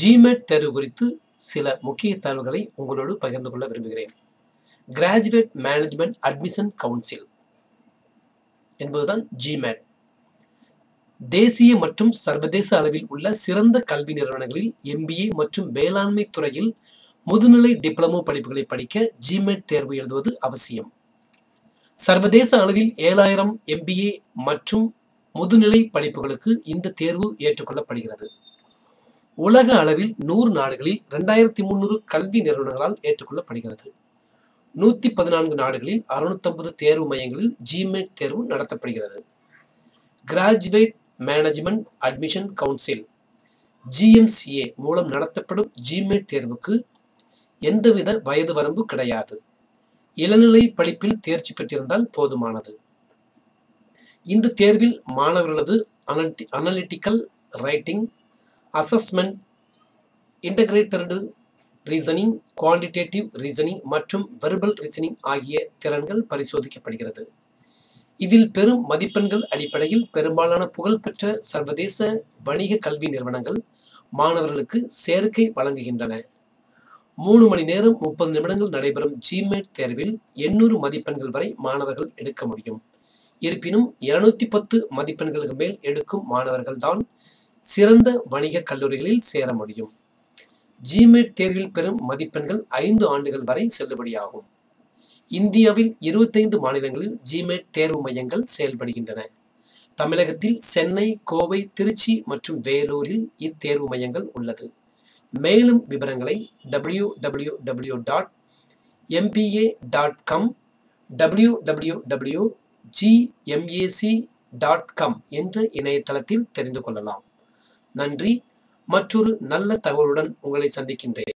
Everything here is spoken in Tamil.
ஜிமேட் தேர்வு குறித்து சில முக்கிய தகவல்களை உங்களோடு பகிர்ந்து கொள்ள விரும்புகிறேன். கிராஜுவேட் மேனேஜ்மெண்ட் அட்மிஷன் கவுன்சில் என்பதுதான் ஜிமேட் தேசிய மற்றும் சர்வதேச அளவில் உள்ள சிறந்த கல்வி நிறுவனங்களில் எம்பிஏ மற்றும் வேளாண்மை துறையில் முதுநிலை டிப்ளமோ படிப்புகளை படிக்க ஜிமேட் தேர்வு எழுதுவது அவசியம். சர்வதேச அளவில் ஏழாயிரம் எம்பிஏ மற்றும் முதுநிலை படிப்புகளுக்கு இந்த தேர்வு ஏற்றுக்கொள்ளப்படுகிறது. உலக அளவில் நூறு நாடுகளில் இரண்டாயிரத்தி முன்னூறு கல்வி நிறுவனங்களால் ஏற்றுக்கொள்ளப்படுகிறது. நூத்தி பதினான்கு நாடுகளில் அறுநூத்தம்பது தேர்வு மையங்களில் ஜிமெட் தேர்வு நடத்தப்படுகிறது. Graduate management admission council GMCA மூலம் நடத்தப்படும் ஜிமெட் தேர்வுக்கு எந்தவித வயது வரம்பு கிடையாது. இளநிலை படிப்பில் தேர்ச்சி பெற்றிருந்தால் போதுமானது. இந்த தேர்வில் மாணவர்களது analytical writing assessment integrated reasoning quantitative reasoning மற்றும் வெர்பல் ரீசனிங் ஆகிய திறன்கள் பரிசோதிக்கப்படுகிறது. இதில் பெரும் மதிப்பெண்கள் அடிப்படையில் பெரும்பாலான புகழ்பெற்ற சர்வதேச வணிக கல்வி நிறுவனங்கள் மாணவர்களுக்கு சேர்க்கை வழங்குகின்றன. மூணு மணி நேரம் முப்பது நிமிடங்கள் நடைபெறும் ஜிமேட் தேர்வில் எண்ணூறு மதிப்பெண்கள் வரை மாணவர்கள் எடுக்க முடியும். இருப்பினும் இருநூத்தி பத்து மதிப்பெண்களுக்கு மேல் எடுக்கும் மாணவர்கள் தான் சிறந்த வணிக கல்லூரிகளில் சேர முடியும். ஜிமேட் தேர்வில் பெறும் மதிப்பெண்கள் ஐந்து ஆண்டுகள் வரை செல்லுபடியாகும். இந்தியாவில் இருபத்தைந்து மாநிலங்களில் ஜிமேட் தேர்வு மையங்கள் செயல்படுகின்றன. தமிழகத்தில் சென்னை கோவை திருச்சி மற்றும் வேலூரில் இத்தேர்வு மையங்கள் உள்ளது. மேலும் விவரங்களை W W W dot MBA dot com W W W GMAC dot com என்ற இணையதளத்தில் தெரிந்து கொள்ளலாம். நன்றி. மற்றொரு நல்ல தகவலுடன் உங்களை சந்திக்கின்றேன்.